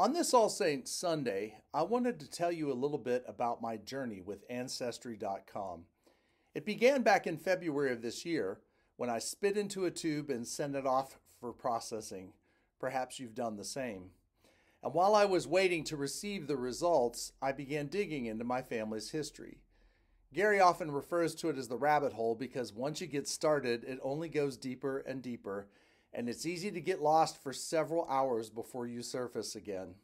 On this All Saints Sunday, I wanted to tell you a little bit about my journey with Ancestry.com. It began back in February of this year when I spit into a tube and sent it off for processing. Perhaps you've done the same. And while I was waiting to receive the results, I began digging into my family's history. Gary often refers to it as the rabbit hole because once you get started, it only goes deeper and deeper and it's easy to get lost for several hours before you surface again.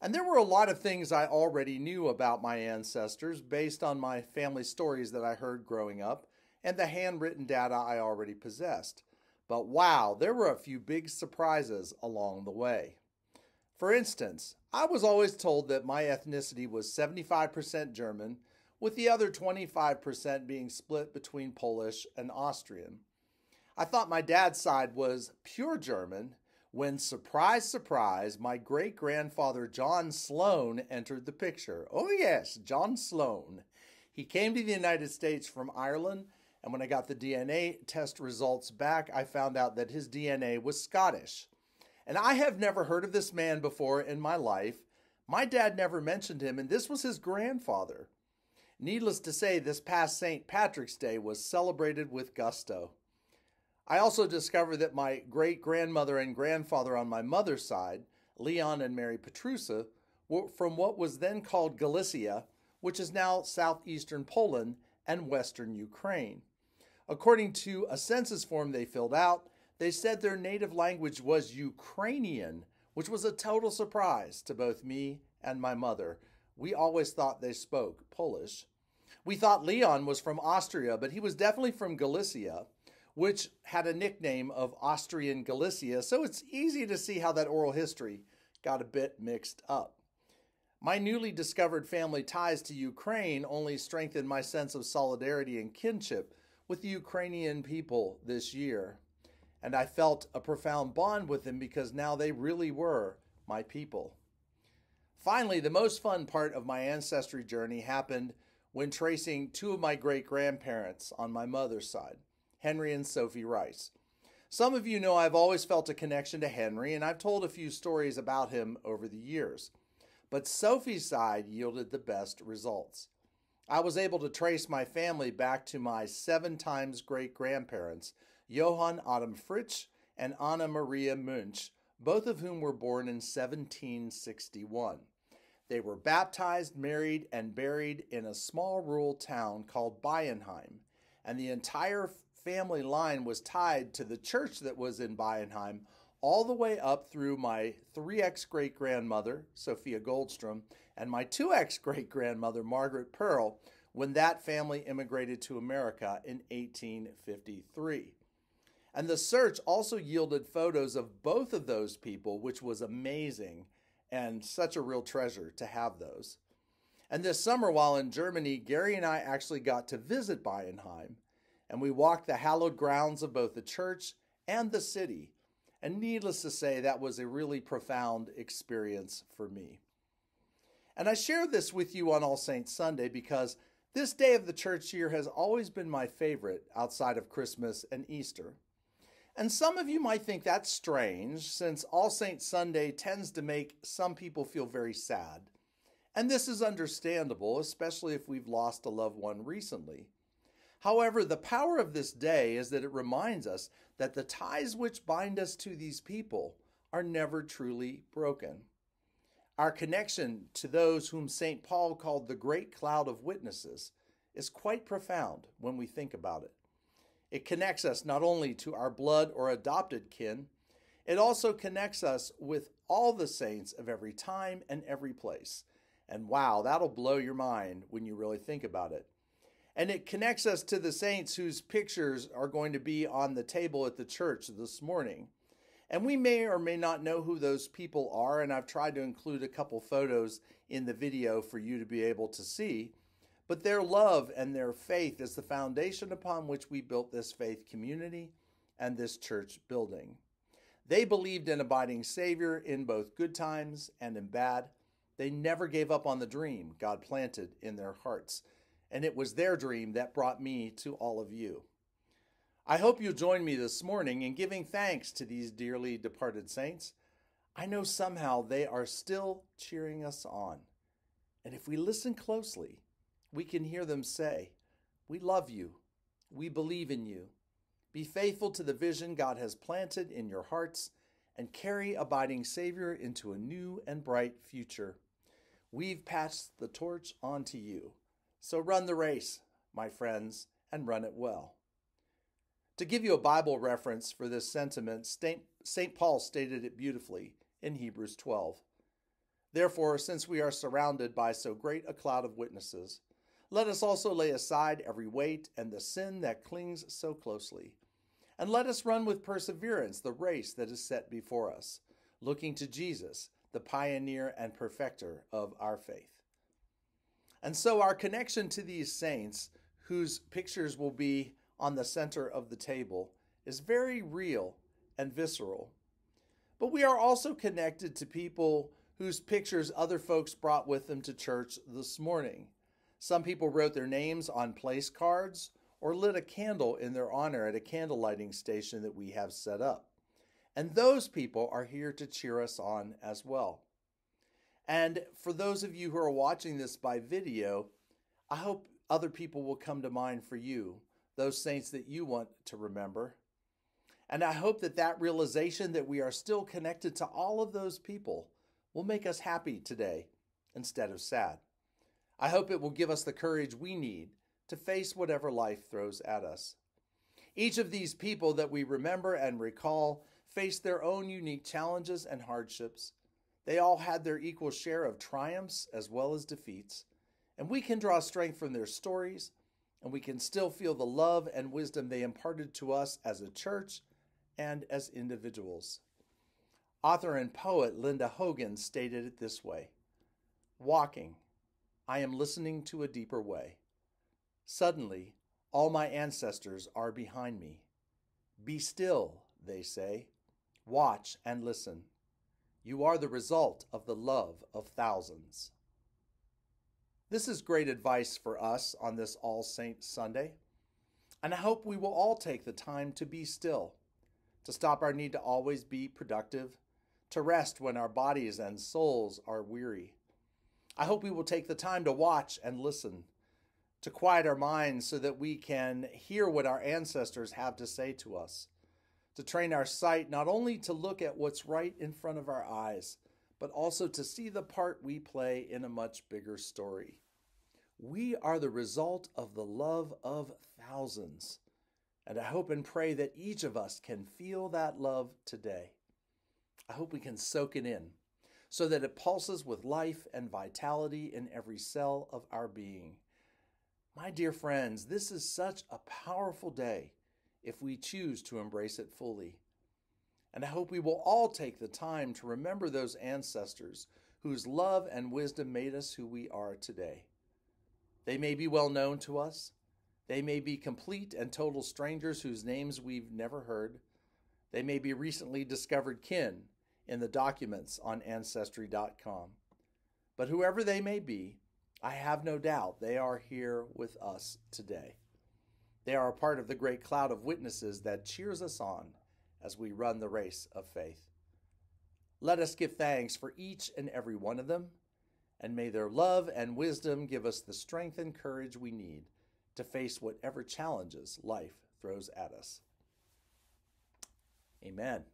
And there were a lot of things I already knew about my ancestors based on my family stories that I heard growing up and the handwritten data I already possessed. But wow, there were a few big surprises along the way. For instance, I was always told that my ethnicity was 75% German, with the other 25% being split between Polish and Austrian. I thought my dad's side was pure German when, surprise, surprise, my great grandfather John Sloan entered the picture. Oh, yes, John Sloan. He came to the United States from Ireland, and when I got the DNA test results back, I found out that his DNA was Scottish. And I have never heard of this man before in my life. My dad never mentioned him, and this was his grandfather. Needless to say, this past St. Patrick's Day was celebrated with gusto. I also discovered that my great grandmother and grandfather on my mother's side, Leon and Mary Petrusa, were from what was then called Galicia, which is now southeastern Poland and western Ukraine. According to a census form they filled out, they said their native language was Ukrainian, which was a total surprise to both me and my mother. We always thought they spoke Polish. We thought Leon was from Austria, but he was definitely from Galicia which had a nickname of Austrian Galicia, so it's easy to see how that oral history got a bit mixed up. My newly discovered family ties to Ukraine only strengthened my sense of solidarity and kinship with the Ukrainian people this year. And I felt a profound bond with them because now they really were my people. Finally, the most fun part of my ancestry journey happened when tracing two of my great grandparents on my mother's side. Henry and Sophie Rice. Some of you know I've always felt a connection to Henry, and I've told a few stories about him over the years. But Sophie's side yielded the best results. I was able to trace my family back to my seven times great grandparents, Johann Adam Fritsch and Anna Maria Munch, both of whom were born in 1761. They were baptized, married, and buried in a small rural town called Bayenheim, and the entire family line was tied to the church that was in Bayenheim all the way up through my 3x great grandmother, Sophia Goldstrom, and my 2x great grandmother, Margaret Pearl, when that family immigrated to America in 1853. And the search also yielded photos of both of those people, which was amazing and such a real treasure to have those. And this summer, while in Germany, Gary and I actually got to visit Bayenheim and we walked the hallowed grounds of both the church and the city. And needless to say, that was a really profound experience for me. And I share this with you on All Saints Sunday because this day of the church year has always been my favorite outside of Christmas and Easter. And some of you might think that's strange since All Saints Sunday tends to make some people feel very sad. And this is understandable, especially if we've lost a loved one recently. However, the power of this day is that it reminds us that the ties which bind us to these people are never truly broken. Our connection to those whom St. Paul called the great cloud of witnesses is quite profound when we think about it. It connects us not only to our blood or adopted kin, it also connects us with all the saints of every time and every place. And wow, that'll blow your mind when you really think about it. And it connects us to the saints whose pictures are going to be on the table at the church this morning. And we may or may not know who those people are, and I've tried to include a couple photos in the video for you to be able to see. But their love and their faith is the foundation upon which we built this faith community and this church building. They believed in abiding Savior in both good times and in bad. They never gave up on the dream God planted in their hearts and it was their dream that brought me to all of you. I hope you'll join me this morning in giving thanks to these dearly departed saints. I know somehow they are still cheering us on. And if we listen closely, we can hear them say, We love you. We believe in you. Be faithful to the vision God has planted in your hearts and carry abiding Savior into a new and bright future. We've passed the torch on to you. So run the race, my friends, and run it well. To give you a Bible reference for this sentiment, St. Paul stated it beautifully in Hebrews 12. Therefore, since we are surrounded by so great a cloud of witnesses, let us also lay aside every weight and the sin that clings so closely. And let us run with perseverance the race that is set before us, looking to Jesus, the pioneer and perfecter of our faith. And so, our connection to these saints, whose pictures will be on the center of the table, is very real and visceral. But we are also connected to people whose pictures other folks brought with them to church this morning. Some people wrote their names on place cards or lit a candle in their honor at a candle lighting station that we have set up. And those people are here to cheer us on as well. And for those of you who are watching this by video, I hope other people will come to mind for you, those saints that you want to remember. And I hope that that realization that we are still connected to all of those people will make us happy today instead of sad. I hope it will give us the courage we need to face whatever life throws at us. Each of these people that we remember and recall faced their own unique challenges and hardships. They all had their equal share of triumphs as well as defeats, and we can draw strength from their stories, and we can still feel the love and wisdom they imparted to us as a church and as individuals. Author and poet Linda Hogan stated it this way Walking, I am listening to a deeper way. Suddenly, all my ancestors are behind me. Be still, they say. Watch and listen. You are the result of the love of thousands. This is great advice for us on this All Saints Sunday, and I hope we will all take the time to be still, to stop our need to always be productive, to rest when our bodies and souls are weary. I hope we will take the time to watch and listen to quiet our minds so that we can hear what our ancestors have to say to us, to train our sight not only to look at what's right in front of our eyes, but also to see the part we play in a much bigger story. We are the result of the love of thousands. And I hope and pray that each of us can feel that love today. I hope we can soak it in so that it pulses with life and vitality in every cell of our being. My dear friends, this is such a powerful day if we choose to embrace it fully. And I hope we will all take the time to remember those ancestors whose love and wisdom made us who we are today. They may be well known to us. They may be complete and total strangers whose names we've never heard. They may be recently discovered kin in the documents on Ancestry.com. But whoever they may be, I have no doubt they are here with us today. They are a part of the great cloud of witnesses that cheers us on as we run the race of faith. Let us give thanks for each and every one of them, and may their love and wisdom give us the strength and courage we need to face whatever challenges life throws at us. Amen.